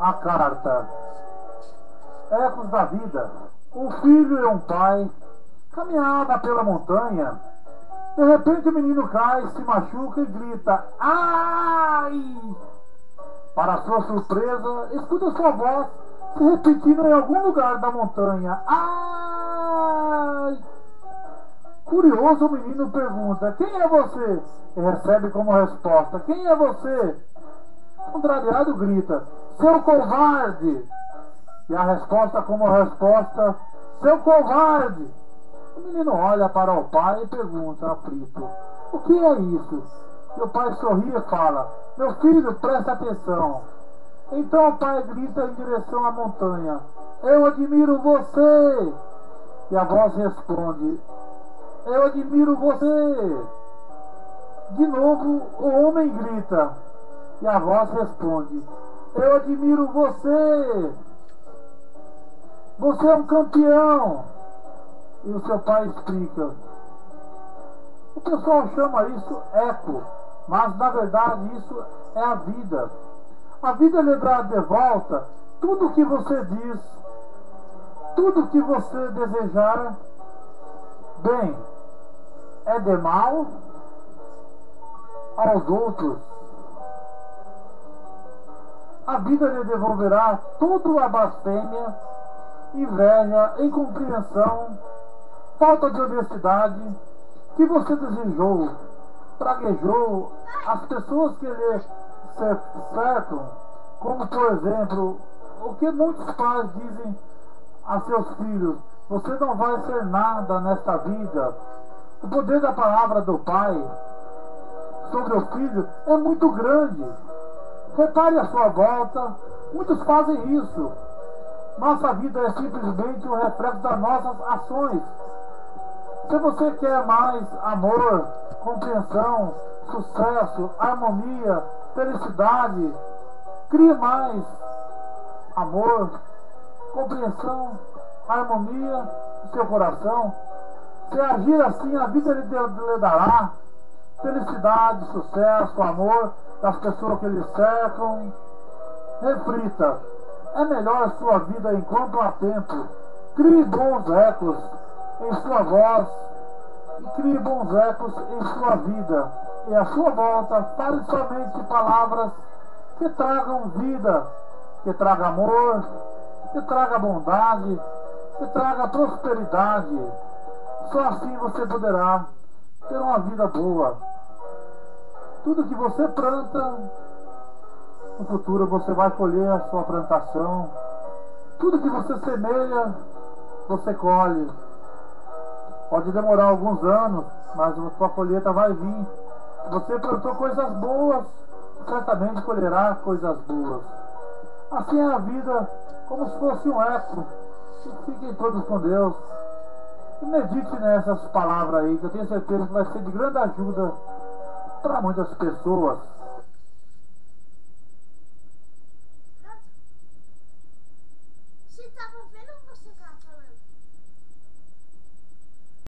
A carta. Ecos da vida. Um filho e um pai caminhava pela montanha. De repente o menino cai, se machuca e grita: Ai! Para sua surpresa, escuta sua voz se repetindo em algum lugar da montanha: Ai! Curioso, o menino pergunta: Quem é você? E recebe como resposta: Quem é você? Contrariado grita: Seu covarde! E a resposta, como resposta: Seu covarde! O menino olha para o pai e pergunta, aflito: O que é isso? E o pai sorri e fala: Meu filho, presta atenção. Então o pai grita em direção à montanha: Eu admiro você! E a voz responde: Eu admiro você! De novo o homem grita e a voz responde: Eu admiro você! Você é um campeão! E o seu pai explica. O pessoal chama isso eco, mas na verdade isso é a vida. A vida lhe dá de volta tudo o que você diz, tudo o que você desejar. Bem, é de mal aos outros. A vida lhe devolverá tudo a blasfêmia, inveja, incompreensão, falta de honestidade que você desejou, praguejou as pessoas que lhe cercam, como por exemplo, o que muitos pais dizem a seus filhos: você não vai ser nada nesta vida. O poder da palavra do pai sobre o filho é muito grande. Repare a sua volta, muitos fazem isso. Nossa vida é simplesmente um reflexo das nossas ações. Se você quer mais amor, compreensão, sucesso, harmonia, felicidade, crie mais amor, compreensão, harmonia no seu coração. Se agir assim, a vida lhe dará felicidade, sucesso, amor das pessoas que lhe cercam. Reflita, é melhor sua vida enquanto há tempo. Crie bons ecos em sua voz e crie bons ecos em sua vida. E à sua volta, fale somente palavras que tragam vida, que tragam amor, que tragam bondade, que tragam prosperidade. Só assim você poderá ter uma vida boa. Tudo que você planta, no futuro você vai colher a sua plantação. Tudo que você semeia, você colhe. Pode demorar alguns anos, mas a sua colheita vai vir. Você plantou coisas boas, certamente colherá coisas boas. Assim é a vida, como se fosse um eco. Fiquem todos com Deus. E medite nessas palavras aí, que eu tenho certeza que vai ser de grande ajuda para muitas pessoas.